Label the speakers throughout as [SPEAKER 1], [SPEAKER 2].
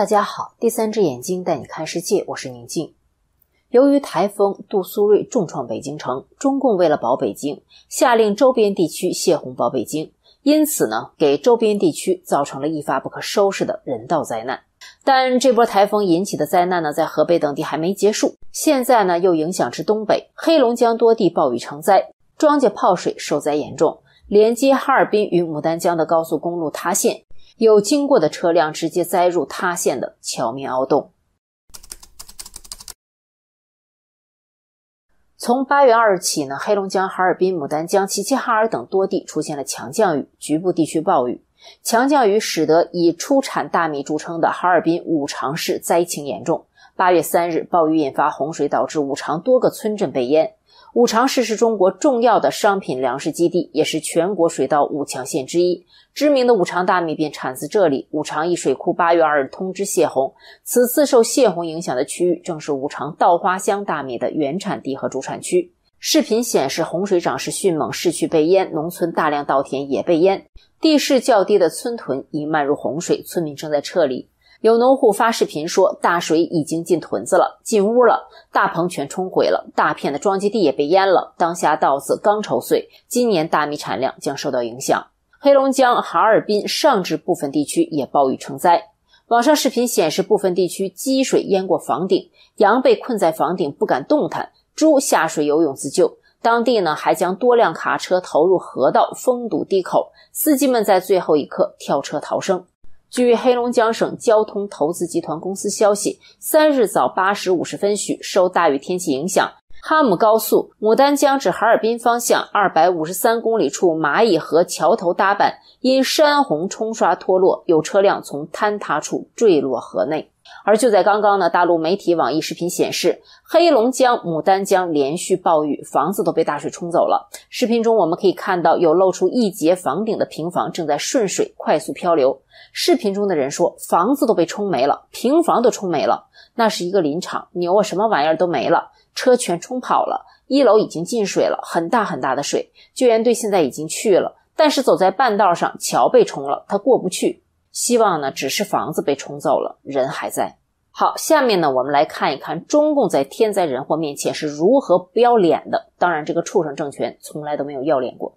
[SPEAKER 1] 大家好，第三只眼睛带你看世界，我是宁静。由于台风杜苏芮重创北京城，中共为了保北京，下令周边地区泄洪保北京，因此呢，给周边地区造成了一发不可收拾的人道灾难。但这波台风引起的灾难呢，在河北等地还没结束，现在呢又影响至东北，黑龙江多地暴雨成灾，庄稼泡水，受灾严重。连接哈尔滨与牡丹江的高速公路塌陷，有经过的车辆直接栽入塌陷的桥面凹洞。从八月二日起呢，黑龙江、哈尔滨、牡丹江、齐齐哈尔等多地出现了强降雨，局部地区暴雨。强降雨使得以出产大米著称的哈尔滨五常市灾情严重。八月三日，暴雨引发洪水，导致五常多个村镇被淹。五常市是中国重要的商品粮食基地，也是全国水稻五强县之一。知名的五常大米便产自这里。五常一水库八月二日通知泄洪，此次受泄洪影响的区域正是五常稻花香大米的原产地和主产区。视频显示，洪水涨势迅猛，市区被淹，农村大量稻田也被淹，地势较低的村屯已漫入洪水，村民正在撤离。有农户发视频说，大水已经进屯子了，进屋了，大棚全冲毁了，大片的庄稼地也被淹了。当下稻子刚抽穗，今年大米产量将受到影响。黑龙江哈尔滨上至部分地区也暴雨成灾。网上视频显示，部分地区积水淹过房顶，羊被困在房顶不敢动弹，猪下水游泳自救。当地呢还将多辆卡车投入河道封堵堤口，司机们在最后一刻跳车逃生。据黑龙江省交通投资集团公司消息，三日早八时五十分许，受大雨天气影响。哈姆高速牡丹江至哈尔滨方向二百五十三公里处蚂蚁河桥头搭板因山洪冲刷脱落，有车辆从坍塌处坠落河内。而就在刚刚呢，大陆媒体网易视频显示，黑龙江牡丹江连续暴雨，房子都被大水冲走了。视频中我们可以看到，有露出一截房顶的平房正在顺水快速漂流。视频中的人说，房子都被冲没了，平房都冲没了，那是一个林场，牛啊什么玩意儿都没了。车全冲跑了，一楼已经进水了，很大很大的水。救援队现在已经去了，但是走在半道上，桥被冲了，他过不去。希望呢，只是房子被冲走了，人还在。好，下面呢，我们来看一看中共在天灾人祸面前是如何不要脸的。当然，这个畜生政权从来都没有要脸过。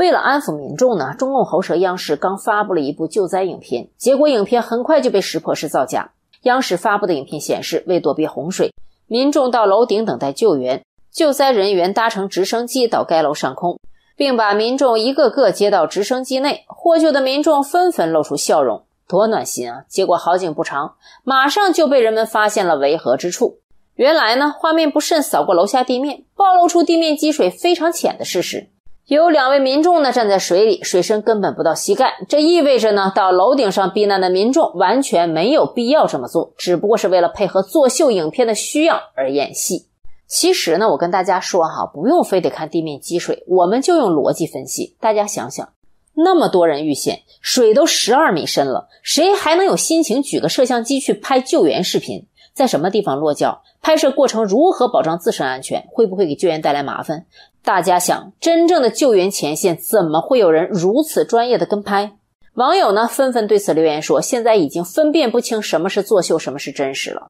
[SPEAKER 1] 为了安抚民众呢，中共喉舌央视刚发布了一部救灾影片，结果影片很快就被识破是造假。央视发布的影片显示，为躲避洪水，民众到楼顶等待救援，救灾人员搭乘直升机到该楼上空，并把民众一个个接到直升机内。获救的民众纷纷露出笑容，多暖心啊！结果好景不长，马上就被人们发现了违和之处。原来呢，画面不慎扫过楼下地面，暴露出地面积水非常浅的事实。有两位民众呢站在水里，水深根本不到膝盖，这意味着呢到楼顶上避难的民众完全没有必要这么做，只不过是为了配合作秀影片的需要而演戏。其实呢，我跟大家说哈，不用非得看地面积水，我们就用逻辑分析。大家想想，那么多人遇险，水都十二米深了，谁还能有心情举个摄像机去拍救援视频？在什么地方落脚？拍摄过程如何保障自身安全？会不会给救援带来麻烦？大家想，真正的救援前线怎么会有人如此专业的跟拍？网友呢纷纷对此留言说：“现在已经分辨不清什么是作秀，什么是真实了。”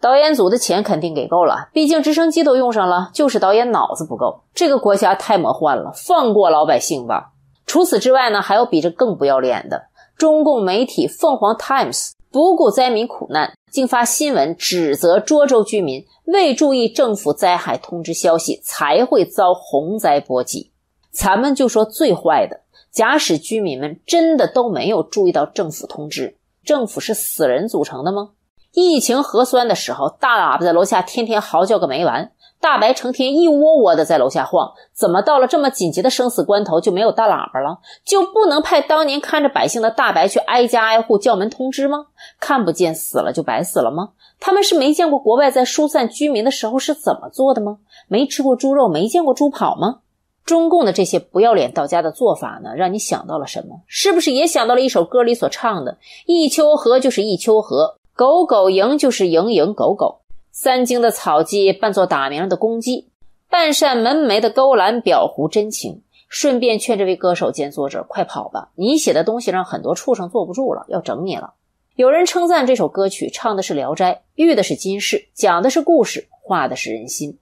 [SPEAKER 1] 导演组的钱肯定给够了，毕竟直升机都用上了，就是导演脑子不够。这个国家太魔幻了，放过老百姓吧。除此之外呢，还有比这更不要脸的，中共媒体凤凰 Times。不顾灾民苦难，竟发新闻指责涿州居民未注意政府灾害通知消息，才会遭洪灾波及。咱们就说最坏的，假使居民们真的都没有注意到政府通知，政府是死人组成的吗？疫情核酸的时候，大喇叭在楼下天天嚎叫个没完。大白成天一窝窝的在楼下晃，怎么到了这么紧急的生死关头就没有大喇叭了？就不能派当年看着百姓的大白去挨家挨户叫门通知吗？看不见死了就白死了吗？他们是没见过国外在疏散居民的时候是怎么做的吗？没吃过猪肉，没见过猪跑吗？中共的这些不要脸到家的做法呢，让你想到了什么？是不是也想到了一首歌里所唱的“一丘河就是一丘河，狗狗营就是营营狗狗”。三更的草鸡扮作打鸣的公鸡，半扇门楣的勾栏表糊真情。顺便劝这位歌手兼作者快跑吧，你写的东西让很多畜生坐不住了，要整你了。有人称赞这首歌曲唱的是《聊斋》，遇的是今世，讲的是故事，画的是人心。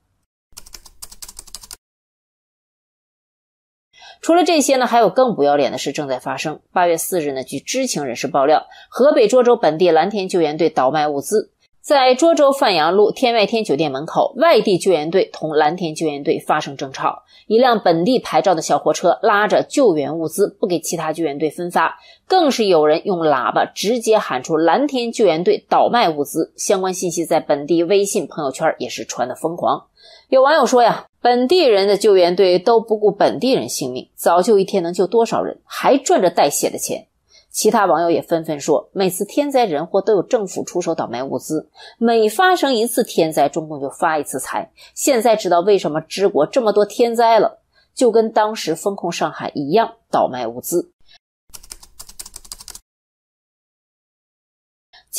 [SPEAKER 1] 除了这些呢，还有更不要脸的事正在发生。八月四日呢，据知情人士爆料，河北涿州本地蓝天救援队倒卖物资。在涿州范阳路天外天酒店门口，外地救援队同蓝天救援队发生争吵。一辆本地牌照的小货车拉着救援物资不给其他救援队分发，更是有人用喇叭直接喊出“蓝天救援队倒卖物资”。相关信息在本地微信朋友圈也是传得疯狂。有网友说呀，本地人的救援队都不顾本地人性命，早救一天能救多少人，还赚着带血的钱。其他网友也纷纷说，每次天灾人祸都有政府出手倒卖物资，每发生一次天灾，中共就发一次财。现在知道为什么治国这么多天灾了，就跟当时封控上海一样，倒卖物资。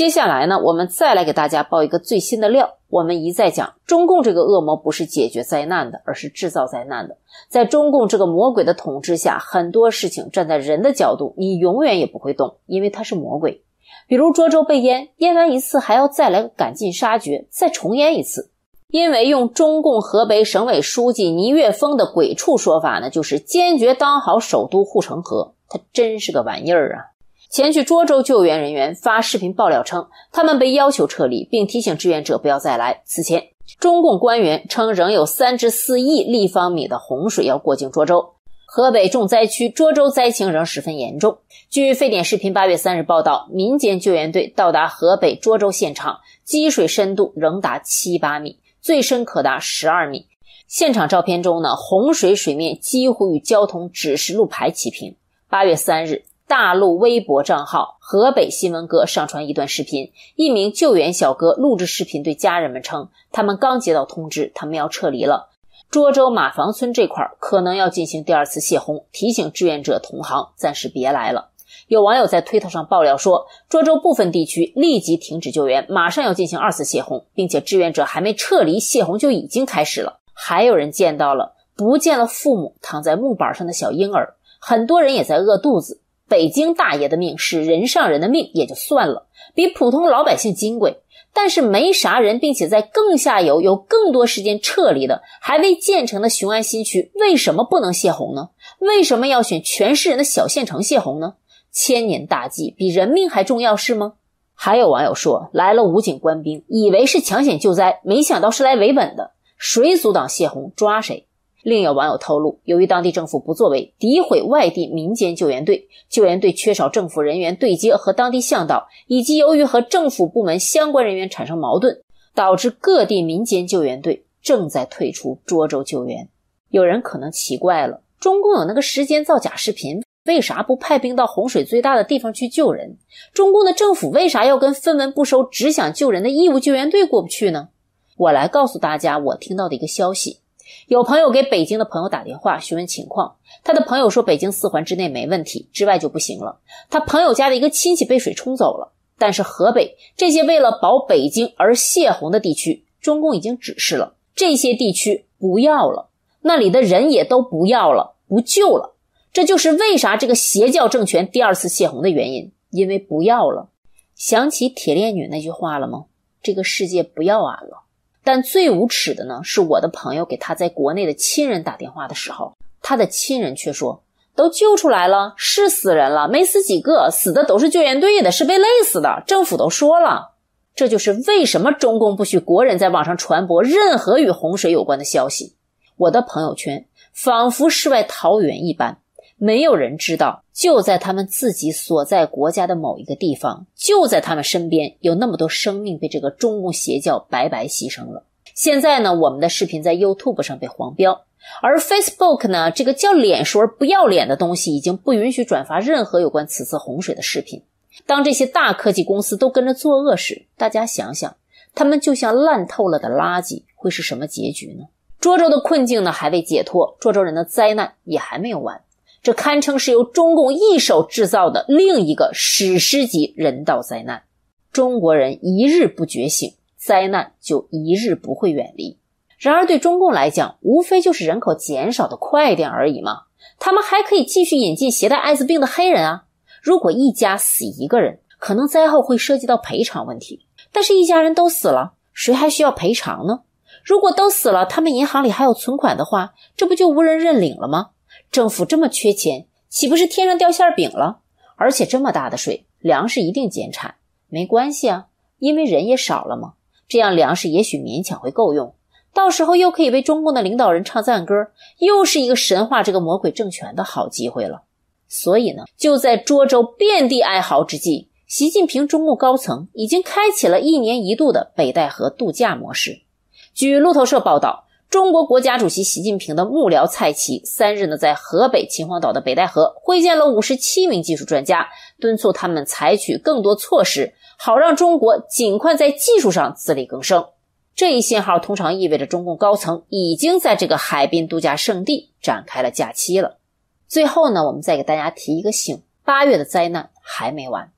[SPEAKER 1] 接下来呢，我们再来给大家爆一个最新的料。我们一再讲，中共这个恶魔不是解决灾难的，而是制造灾难的。在中共这个魔鬼的统治下，很多事情站在人的角度，你永远也不会懂，因为他是魔鬼。比如涿州被淹，淹完一次还要再来赶尽杀绝，再重淹一次。因为用中共河北省委书记倪岳峰的鬼畜说法呢，就是坚决当好首都护城河。他真是个玩意儿啊！前去涿州救援人员发视频爆料称，他们被要求撤离，并提醒志愿者不要再来。此前，中共官员称仍有三至四亿立方米的洪水要过境涿州。河北重灾区涿州灾情仍十分严重。据沸点视频八月三日报道，民间救援队到达河北涿州现场，积水深度仍达七八米，最深可达十二米。现场照片中呢，洪水水面几乎与交通指示路牌齐平。八月三日。大陆微博账号“河北新闻哥”上传一段视频，一名救援小哥录制视频，对家人们称，他们刚接到通知，他们要撤离了。涿州马房村这块可能要进行第二次泄洪，提醒志愿者同行暂时别来了。有网友在推特上爆料说，涿州部分地区立即停止救援，马上要进行二次泄洪，并且志愿者还没撤离，泄洪就已经开始了。还有人见到了不见了父母躺在木板上的小婴儿，很多人也在饿肚子。北京大爷的命是人上人的命也就算了，比普通老百姓金贵。但是没啥人，并且在更下游有更多时间撤离的还未建成的雄安新区，为什么不能泄洪呢？为什么要选全市人的小县城泄洪呢？千年大计比人命还重要是吗？还有网友说，来了武警官兵，以为是抢险救灾，没想到是来维稳的。谁阻挡泄洪，抓谁。另有网友透露，由于当地政府不作为，诋毁外地民间救援队，救援队缺少政府人员对接和当地向导，以及由于和政府部门相关人员产生矛盾，导致各地民间救援队正在退出涿州救援。有人可能奇怪了，中共有那个时间造假视频，为啥不派兵到洪水最大的地方去救人？中共的政府为啥要跟分文不收、只想救人的义务救援队过不去呢？我来告诉大家，我听到的一个消息。有朋友给北京的朋友打电话询问情况，他的朋友说北京四环之内没问题，之外就不行了。他朋友家的一个亲戚被水冲走了，但是河北这些为了保北京而泄洪的地区，中共已经指示了这些地区不要了，那里的人也都不要了，不救了。这就是为啥这个邪教政权第二次泄洪的原因，因为不要了。想起铁链女那句话了吗？这个世界不要俺了。但最无耻的呢，是我的朋友给他在国内的亲人打电话的时候，他的亲人却说：“都救出来了，是死人了，没死几个，死的都是救援队的，是被累死的。政府都说了，这就是为什么中共不许国人在网上传播任何与洪水有关的消息。我的朋友圈仿佛世外桃源一般。”没有人知道，就在他们自己所在国家的某一个地方，就在他们身边，有那么多生命被这个中共邪教白白牺牲了。现在呢，我们的视频在 YouTube 上被黄标，而 Facebook 呢，这个叫脸熟而不要脸的东西，已经不允许转发任何有关此次洪水的视频。当这些大科技公司都跟着作恶时，大家想想，他们就像烂透了的垃圾，会是什么结局呢？涿州的困境呢，还未解脱，涿州人的灾难也还没有完。这堪称是由中共一手制造的另一个史诗级人道灾难。中国人一日不觉醒，灾难就一日不会远离。然而对中共来讲，无非就是人口减少的快点而已嘛。他们还可以继续引进携带艾滋病的黑人啊。如果一家死一个人，可能灾后会涉及到赔偿问题。但是，一家人都死了，谁还需要赔偿呢？如果都死了，他们银行里还有存款的话，这不就无人认领了吗？政府这么缺钱，岂不是天上掉馅饼了？而且这么大的水，粮食一定减产，没关系啊，因为人也少了嘛。这样粮食也许勉强会够用。到时候又可以为中共的领导人唱赞歌，又是一个神话这个魔鬼政权的好机会了。所以呢，就在涿州遍地哀嚎之际，习近平中共高层已经开启了一年一度的北戴河度假模式。据路透社报道，中国国家主席习近平的幕僚蔡奇三日呢，在河北秦皇岛的北戴河会见了五十七名技术专家，敦促他们采取更多措施，好让中国尽快在技术上自力更生。这一信号通常意味着中共高层已经在这个海滨度假胜地展开了假期了。最后呢，我们再给大家提一个醒：八月的灾难还没完。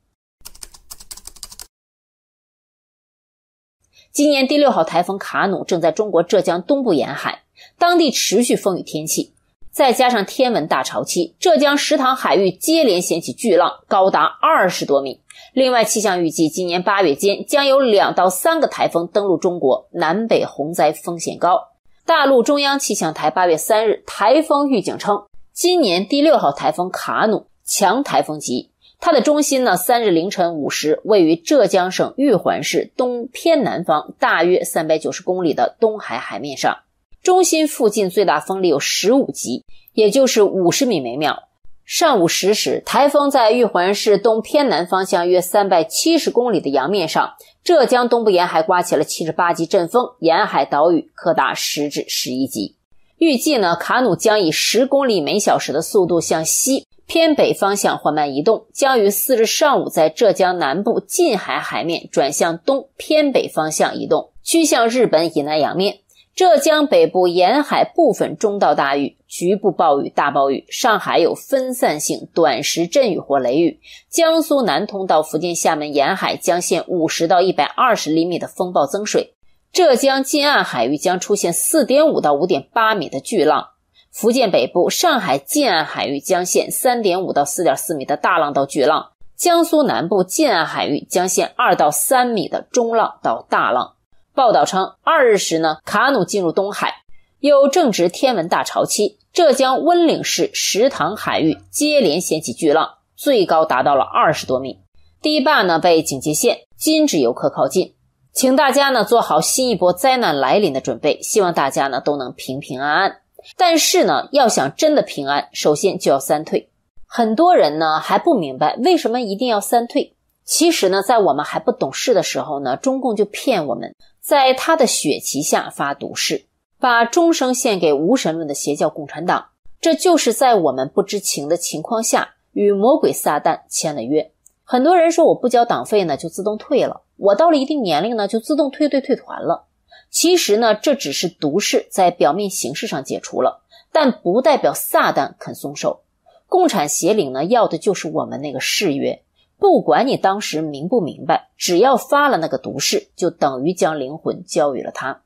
[SPEAKER 1] 今年第六号台风卡努正在中国浙江东部沿海，当地持续风雨天气，再加上天文大潮期，浙江石塘海域接连掀起巨浪，高达二十多米。另外，气象预计今年八月间将有两到三个台风登陆中国，南北洪灾风险高。大陆中央气象台八月三日台风预警称，今年第六号台风卡努强台风级，它的中心呢，三日凌晨五时位于浙江省玉环市东偏南方大约三百九十公里的东海海面上，中心附近最大风力有十五级，也就是五十米每秒。上午十时，台风在玉环市东偏南方向约三百七十公里的洋面上，浙江东部沿海刮起了七十八级阵风，沿海岛屿可达十至十一级。预计呢，卡努将以十公里每小时的速度向西偏北方向缓慢移动，将于四日上午在浙江南部近海海面转向东偏北方向移动，趋向日本以南洋面。浙江北部沿海部分中到大雨，局部暴雨、大暴雨；上海有分散性短时阵雨或雷雨。江苏南通到福建厦门沿海将现五十到一百二十厘米的风暴增水。浙江近岸海域将出现四点五到五点八米的巨浪。福建北部、上海近岸海域将现三点五到四点四米的大浪到巨浪。江苏南部近岸海域将现二到三米的中浪到大浪。报道称，二日时呢，卡努进入东海，又正值天文大潮期，浙江温岭市石塘海域接连掀起巨浪，最高达到了二十多米。堤坝呢被警戒线，禁止游客靠近，请大家呢做好新一波灾难来临的准备。希望大家呢都能平平安安。但是呢，要想真的平安，首先就要三退。很多人呢还不明白为什么一定要三退。其实呢，在我们还不懂事的时候呢，中共就骗我们。在他的血旗下发毒誓，把终生献给无神论的邪教共产党，这就是在我们不知情的情况下与魔鬼撒旦签了约。很多人说我不交党费呢就自动退了，我到了一定年龄呢就自动退队退团了。其实呢，这只是毒誓在表面形式上解除了，但不代表撒旦肯松手。共产邪灵呢要的就是我们那个誓约。不管你当时明不明白，只要发了那个毒誓，就等于将灵魂交予了他。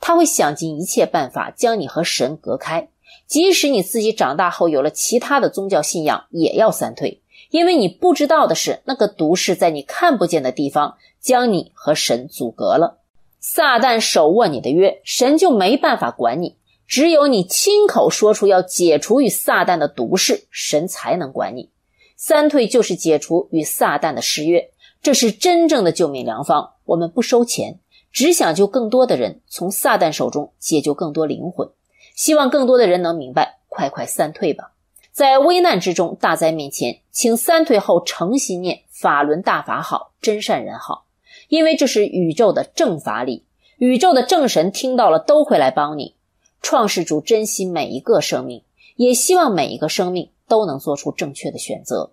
[SPEAKER 1] 他会想尽一切办法将你和神隔开。即使你自己长大后有了其他的宗教信仰，也要三退，因为你不知道的是，那个毒誓在你看不见的地方将你和神阻隔了。撒旦手握你的约，神就没办法管你。只有你亲口说出要解除与撒旦的毒誓，神才能管你。三退就是解除与撒旦的誓约，这是真正的救命良方。我们不收钱，只想救更多的人，从撒旦手中解救更多灵魂。希望更多的人能明白，快快三退吧！在危难之中，大灾面前，请三退后诚心念法轮大法好，真善人好，因为这是宇宙的正法理，宇宙的正神听到了都会来帮你。创世主珍惜每一个生命，也希望每一个生命。都能做出正确的选择。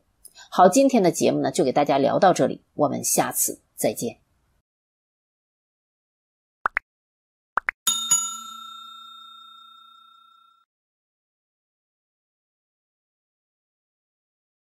[SPEAKER 1] 好，今天的节目呢，就给大家聊到这里，我们下次再见。